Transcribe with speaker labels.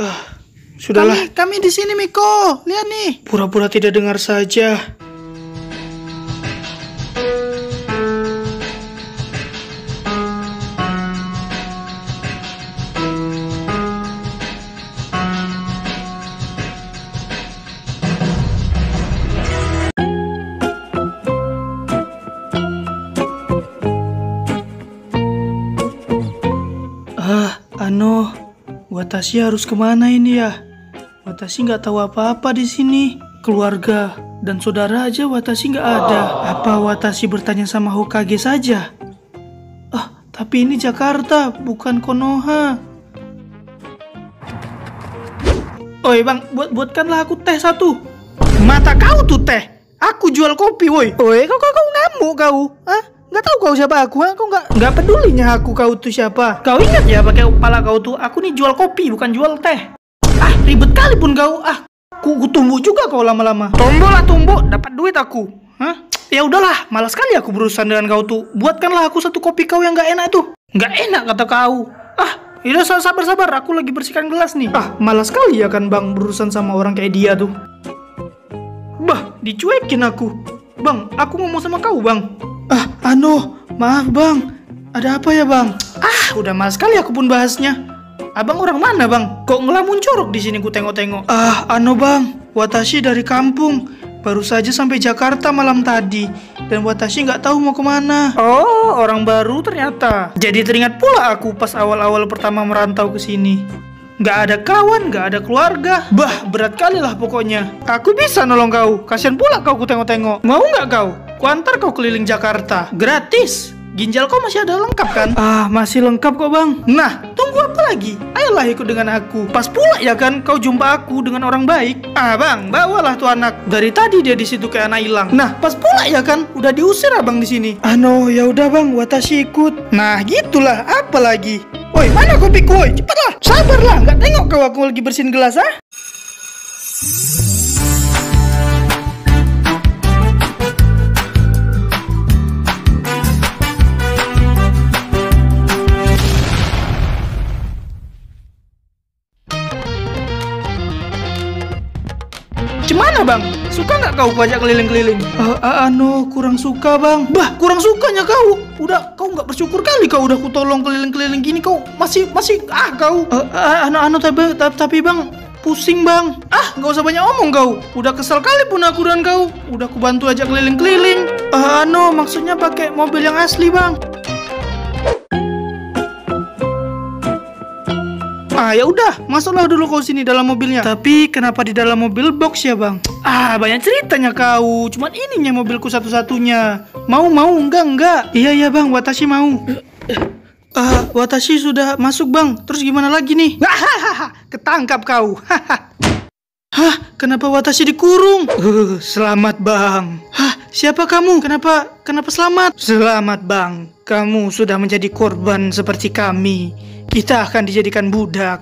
Speaker 1: Ah, sudahlah.
Speaker 2: Kami, kami di sini Miko. Lihat nih.
Speaker 1: Pura-pura tidak dengar saja. Watashi harus ke mana ini ya? Watashi nggak tahu apa-apa di sini. Keluarga dan saudara aja Watashi nggak ada. Apa Watashi bertanya sama Hokage saja? Ah, tapi ini Jakarta, bukan Konoha. Oi bang, buat buatkanlah aku teh satu. Mata kau tuh teh. Aku jual kopi, woi.
Speaker 2: Oi, kau kau, kau ngamuk kau. Hah? Nggak tahu kau siapa aku? Hah? Kau nggak
Speaker 1: Nggak pedulinya aku kau tuh siapa. Kau ingat ya pakai kepala kau tuh. Aku nih jual kopi bukan jual teh. Ah ribet kali pun kau. Ah ku, ku tumbuk juga kau lama-lama. Tombol lah tumbuk dapat duit aku. Hah? Ya udahlah, malas sekali aku berurusan dengan kau tuh. Buatkanlah aku satu kopi kau yang nggak enak tuh. Nggak enak kata kau. Ah Udah sabar-sabar, aku lagi bersihkan gelas nih. Ah, malas sekali ya kan bang berurusan sama orang kayak dia tuh. Bah, dicuekin aku. Bang, aku ngomong sama kau bang. Ah, anu, maaf bang. Ada apa ya bang? Ah, udah malas sekali aku pun bahasnya. Abang orang mana bang? Kok ngelamun corok di sini ku tengok-tengok? Ah, anu bang, Watashi dari kampung. Baru saja sampai Jakarta malam tadi dan Watashi nggak tahu mau ke mana. Oh, orang baru ternyata. Jadi teringat pula aku pas awal-awal pertama merantau ke sini. Nggak ada kawan, nggak ada keluarga. Bah, berat kali lah pokoknya. Aku bisa nolong kau. Kasian pula kau ku tengok-tengok. Mau nggak kau? Ku antar kau keliling Jakarta. Gratis. Ginjal kau masih ada lengkap kan? Ah, masih lengkap kok bang. Nah, tunggu apa lagi? Ayolah ikut dengan aku. Pas pula ya kan kau jumpa aku dengan orang baik. Ah bang, bawalah tuh anak. Dari tadi dia di situ kayak anak hilang. Nah, pas pula ya kan udah diusir abang di sini. Ano, ya udah bang, Watashi ikut. Nah, gitulah. Apa lagi? Woi, mana kopiku? Woi, cepatlah. Sabarlah, nggak tengok kau aku lagi bersihin gelas ah? Cemana bang? Suka nggak kau pajak keliling-keliling? Uh, uh, anu, kurang suka bang. Bah, kurang sukanya kau. Udah, kau nggak bersyukur kali kau udah kutolong keliling-keliling gini. Kau masih masih ah kau. Uh, uh, anu anu tapi tapi bang pusing bang. Ah, nggak usah banyak omong kau. Udah kesel kali pun aku dan kau. Udah aku bantu aja keliling-keliling. Uh, anu, maksudnya pakai mobil yang asli bang. Ah ya udah, masuklah dulu kau sini dalam mobilnya. Tapi kenapa di dalam mobil box ya bang? Ah banyak ceritanya kau. Cuman ininya mobilku satu-satunya. Mau mau enggak enggak? Iya iya bang, Watashi mau. Ah Watashi sudah masuk bang. Terus gimana lagi nih? Ketangkap kau. Hah, kenapa Watashi dikurung? Uh, selamat bang. Hah, siapa kamu? Kenapa kenapa selamat? Selamat bang. Kamu sudah menjadi korban seperti kami. Kita akan dijadikan budak.